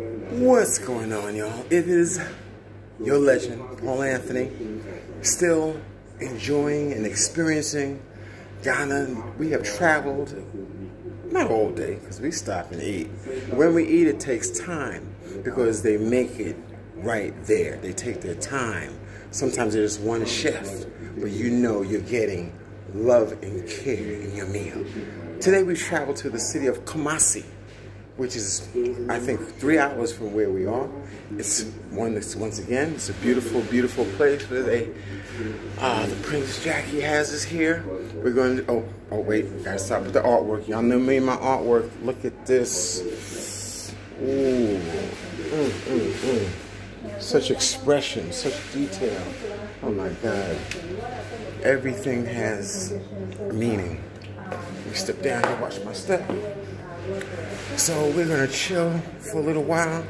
What's going on, y'all? It is your legend, Paul Anthony, still enjoying and experiencing Ghana. We have traveled, not all day, because we stop and eat. When we eat, it takes time because they make it right there. They take their time. Sometimes there's one chef, but you know you're getting love and care in your meal. Today we travel to the city of Kumasi which is, I think, three hours from where we are. It's one that's, once again, it's a beautiful, beautiful place where they, uh, the Prince Jackie has us here. We're going to, oh, oh, wait, gotta stop with the artwork. Y'all know me and my artwork. Look at this. Ooh, mm, mm, mm. Such expression, such detail. Oh my God. Everything has meaning. We step down here, watch my step. So we're gonna chill for a little while,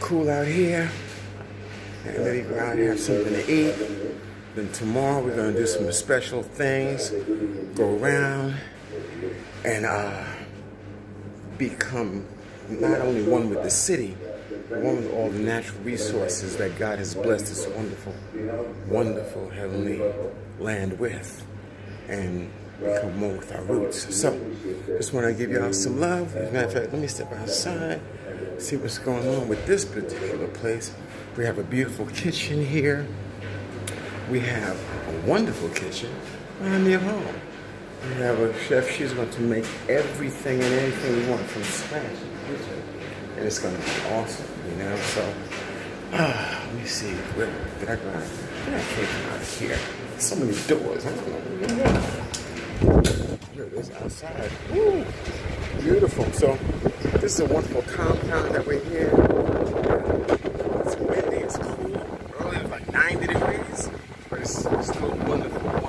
cool out here, and maybe go out and have something to eat. Then tomorrow we're gonna do some special things, go around and uh, become not only one with the city, one with all the natural resources that God has blessed this wonderful, wonderful heavenly land with. And become more with our roots. So, just want to give y'all some love. As a matter of fact, let me step outside, see what's going on with this particular place. We have a beautiful kitchen here. We have a wonderful kitchen right near home. We have a chef, she's going to make everything and anything we want from scratch. And it's going to be awesome, you know? So, ah, let me see. Where did I go? I came out of here? So many doors. I don't know is outside. Beautiful. So this is a wonderful compound that we're here. It's windy, it's cool. Early it was like 90 degrees, but it's still wonderful.